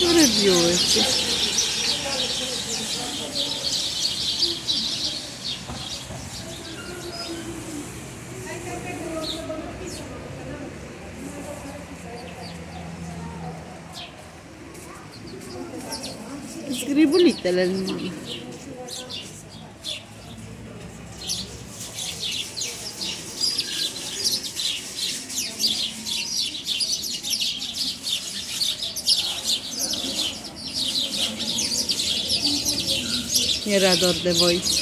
Rybiły się. Sgribulite le limoni. Mirador de voi.